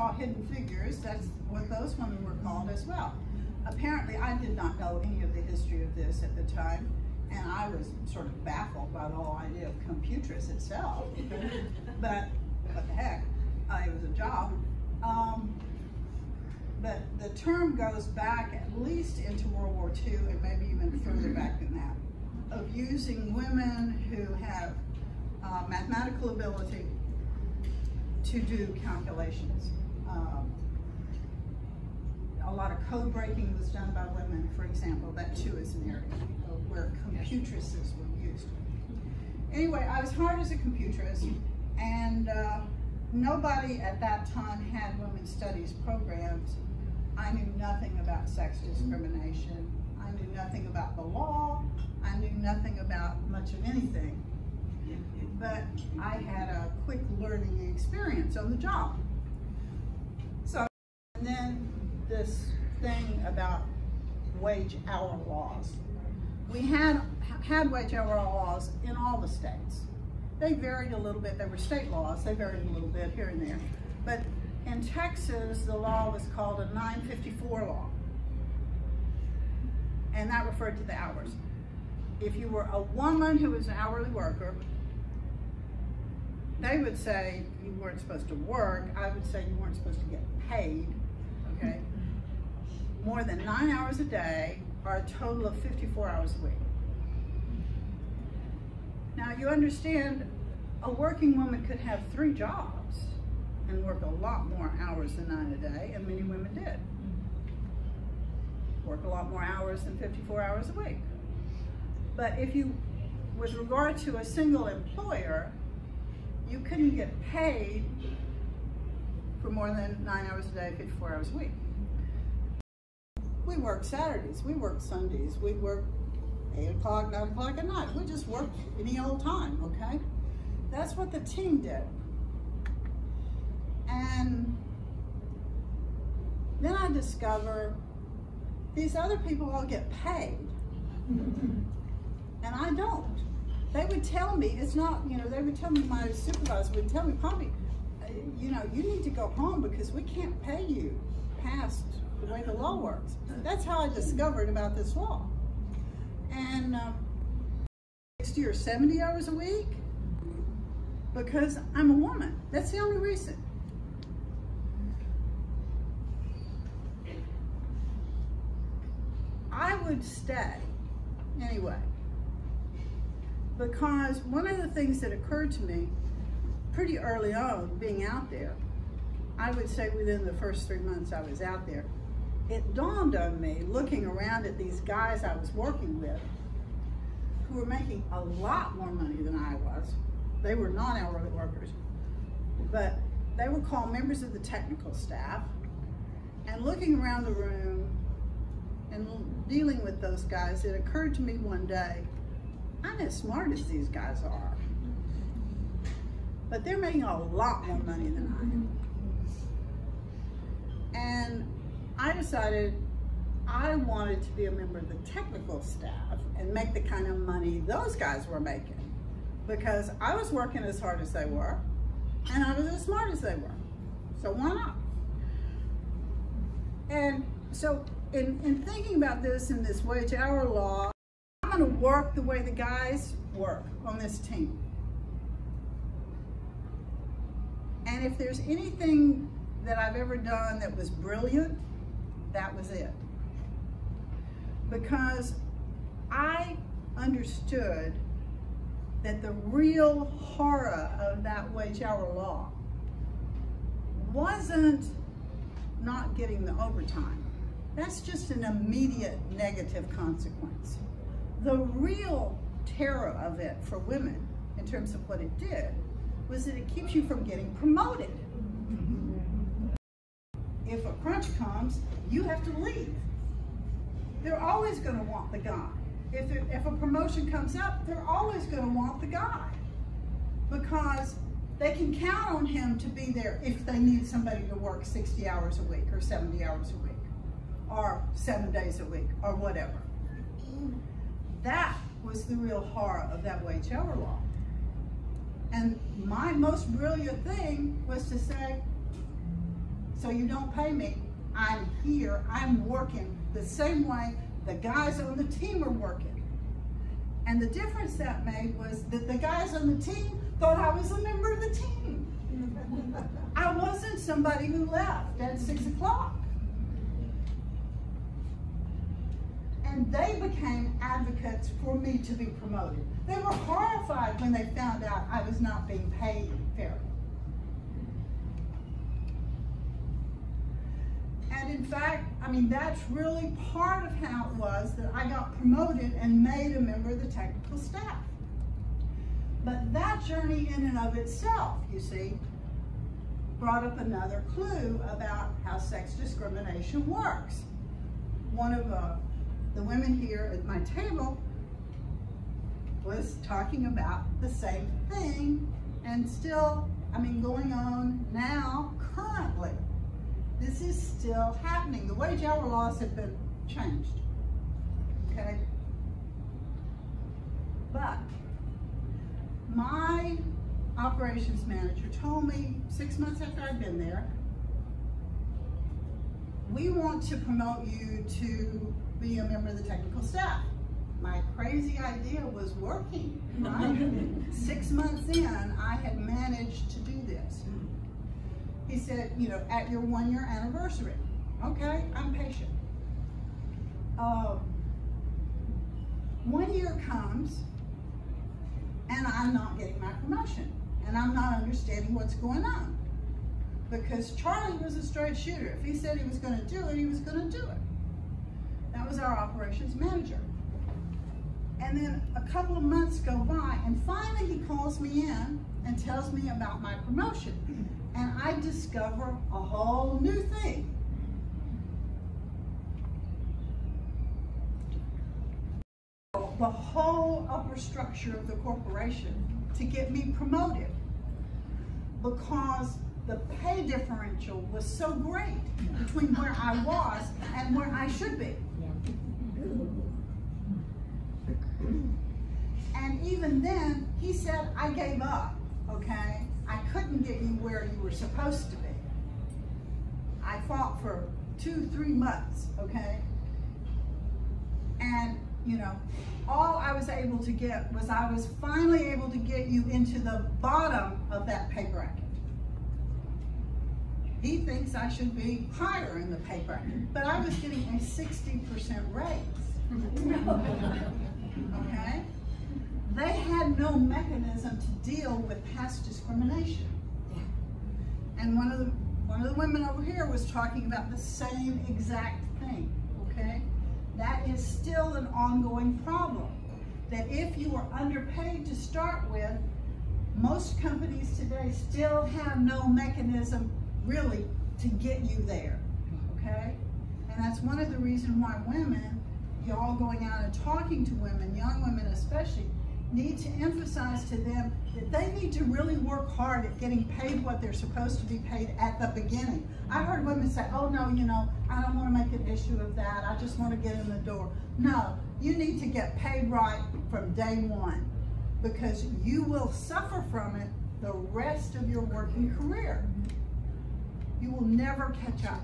All hidden figures, that's what those women were called as well. Apparently, I did not know any of the history of this at the time, and I was sort of baffled by the whole idea of computress itself. but what the heck, uh, it was a job. Um, but the term goes back at least into World War II and maybe even further back than that, of using women who have uh, mathematical ability to do calculations. Um, a lot of code breaking was done by women, for example. That too is an area where computrices were used. Anyway, I was hired as a computress, and uh, nobody at that time had women's studies programs. I knew nothing about sex discrimination. I knew nothing about the law. I knew nothing about much of anything. But I had a quick learning experience on the job. And then this thing about wage hour laws. We had had wage hour laws in all the states. They varied a little bit. They were state laws. They varied a little bit here and there. But in Texas, the law was called a 954 law. And that referred to the hours. If you were a woman who was an hourly worker, they would say you weren't supposed to work. I would say you weren't supposed to get paid, okay? More than nine hours a day or a total of 54 hours a week. Now you understand a working woman could have three jobs and work a lot more hours than nine a day, and many women did. Work a lot more hours than 54 hours a week. But if you, with regard to a single employer, you couldn't get paid for more than nine hours a day, 54 hours a week. We work Saturdays, we work Sundays, we work 8 o'clock, 9 o'clock at night. We just work any old time, okay? That's what the team did. And then I discover these other people all get paid. and I don't. They would tell me, it's not, you know, they would tell me, my supervisor would tell me, Poppy, you know, you need to go home because we can't pay you past the way the law works. That's how I discovered about this law. And um, 60 or 70 hours a week because I'm a woman. That's the only reason. I would stay anyway. Because one of the things that occurred to me pretty early on being out there, I would say within the first three months I was out there, it dawned on me looking around at these guys I was working with who were making a lot more money than I was. They were non-hourly workers, but they were called members of the technical staff. And looking around the room, and dealing with those guys, it occurred to me one day, I'm as smart as these guys are. But they're making a lot more money than I am. And I decided I wanted to be a member of the technical staff and make the kind of money those guys were making. Because I was working as hard as they were, and I was as smart as they were. So why not? And so in, in thinking about this in this wage hour law, I'm gonna work the way the guys work on this team. And if there's anything that I've ever done that was brilliant, that was it. Because I understood that the real horror of that wage hour law wasn't not getting the overtime. That's just an immediate negative consequence. The real terror of it for women, in terms of what it did, was that it keeps you from getting promoted. If a crunch comes, you have to leave. They're always going to want the guy. If, it, if a promotion comes up, they're always going to want the guy because they can count on him to be there if they need somebody to work 60 hours a week or 70 hours a week or seven days a week or whatever. That was the real horror of that wage hour law. And my most brilliant thing was to say, so you don't pay me. I'm here, I'm working the same way the guys on the team are working. And the difference that made was that the guys on the team thought I was a member of the team. I wasn't somebody who left at six o'clock. And they became advocates for me to be promoted. They were horrified when they found out I was not being paid fairly. And in fact, I mean, that's really part of how it was that I got promoted and made a member of the technical staff. But that journey in and of itself, you see, brought up another clue about how sex discrimination works. One of uh, the women here at my table was talking about the same thing and still, I mean, going on now, currently. This is still happening. The wage hour laws have been changed, okay? But my operations manager told me six months after I'd been there, we want to promote you to be a member of the technical staff. My crazy idea was working, right? six months in, I had managed to do this. He said, you know, at your one year anniversary. Okay, I'm patient. Uh, one year comes and I'm not getting my promotion and I'm not understanding what's going on. Because Charlie was a straight shooter. If he said he was going to do it, he was going to do it. Was our operations manager. And then a couple of months go by, and finally he calls me in and tells me about my promotion. And I discover a whole new thing. The whole upper structure of the corporation to get me promoted because the pay differential was so great between where I was and where I should be. And even then, he said, I gave up, okay? I couldn't get you where you were supposed to be. I fought for two, three months, okay? And, you know, all I was able to get was I was finally able to get you into the bottom of that pay bracket. He thinks I should be higher in the pay bracket, but I was getting a 60% raise. okay? They had no mechanism to deal with past discrimination. And one of the one of the women over here was talking about the same exact thing, okay? That is still an ongoing problem. That if you are underpaid to start with, most companies today still have no mechanism really to get you there, okay? And that's one of the reasons why women, y'all going out and talking to women, young women especially, need to emphasize to them that they need to really work hard at getting paid what they're supposed to be paid at the beginning. I heard women say, oh no, you know, I don't want to make an issue of that. I just want to get in the door. No, you need to get paid right from day one because you will suffer from it the rest of your working career. You will never catch up.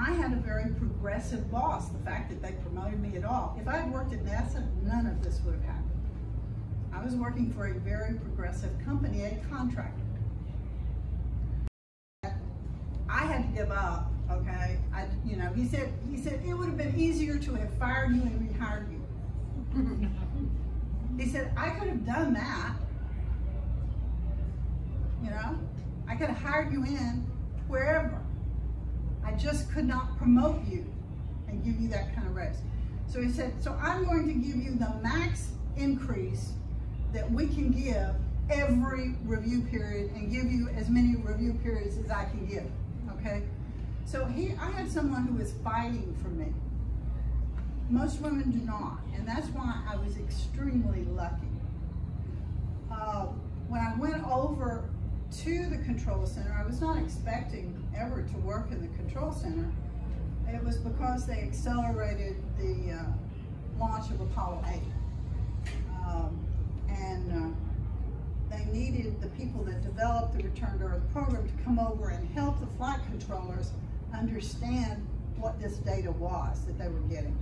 I had a very progressive boss, the fact that they promoted me at all. If I had worked at NASA, none of this would have happened. I was working for a very progressive company, a contractor. I had to give up, okay? I, you know, he said, he said it would have been easier to have fired you and rehired you. he said, I could have done that, you know? I could have hired you in wherever. I just could not promote you and give you that kind of raise. So he said, so I'm going to give you the max increase that we can give every review period and give you as many review periods as I can give, okay? So he, I had someone who was fighting for me. Most women do not, and that's why I was extremely lucky. Uh, when I went over to the control center. I was not expecting ever to work in the control center. It was because they accelerated the uh, launch of Apollo 8. Um, and uh, they needed the people that developed the Return to Earth program to come over and help the flight controllers understand what this data was that they were getting.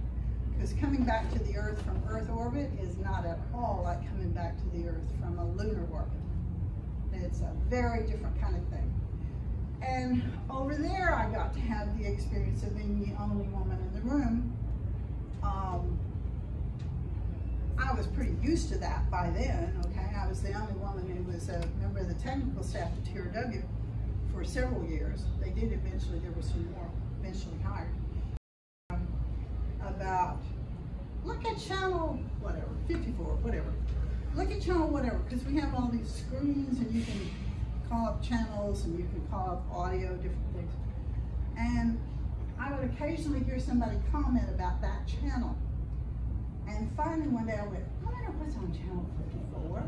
Because coming back to the Earth from Earth orbit is not at all like coming back to the Earth from a lunar orbit. It's a very different kind of thing. And over there, I got to have the experience of being the only woman in the room. Um, I was pretty used to that by then, okay? I was the only woman who was a member of the technical staff at TRW for several years. They did eventually, there were some more eventually hired. Um, about, look at channel, whatever, 54, whatever. Look at channel whatever, because we have all these screens and you can call up channels and you can call up audio, different things. And I would occasionally hear somebody comment about that channel. And finally one day I went, I wonder what's on channel 54.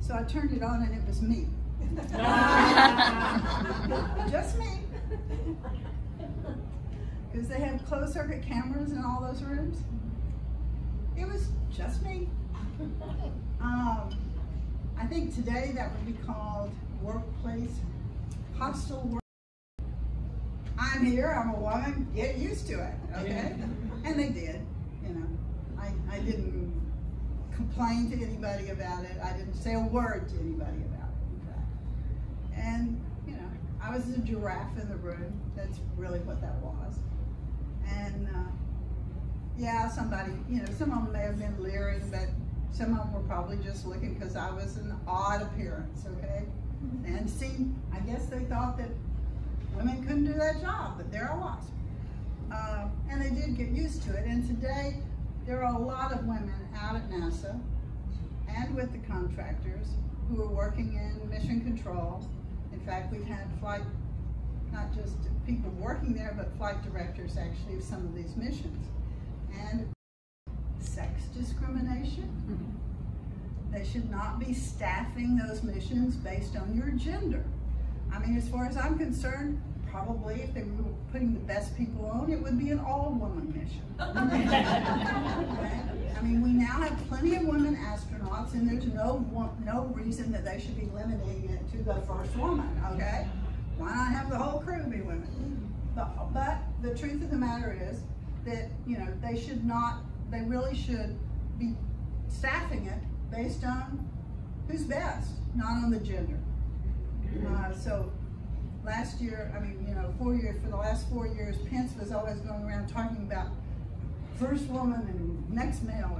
So I turned it on and it was me. Just me. Because they have closed circuit cameras in all those rooms. It was just me. Um, I think today that would be called workplace, hostile work. I'm here, I'm a woman, get used to it, okay? And they did, you know. I, I didn't complain to anybody about it. I didn't say a word to anybody about it, in fact. And, you know, I was a giraffe in the room. That's really what that was. And, uh, yeah, somebody, you know, some of them may have been leering, but some of them were probably just looking because I was an odd appearance, okay? And see, I guess they thought that women couldn't do that job, but there I was. Uh, and they did get used to it. And today, there are a lot of women out at NASA and with the contractors who are working in mission control. In fact, we've had flight, not just people working there, but flight directors actually of some of these missions. And sex discrimination. Mm-hmm. They should not be staffing those missions based on your gender. I mean, as far as I'm concerned, probably if they were putting the best people on, it would be an all-woman mission. okay? I mean, we now have plenty of women astronauts, and there's no no reason that they should be limiting it to the first woman. Okay, why not have the whole crew be women? Mm-hmm. But, but the truth of the matter is that you know they should not. They really should be staffing it based on who's best, not on the gender. Uh, so last year, I mean, you know, four years, for the last four years, Pence was always going around talking about first woman and next male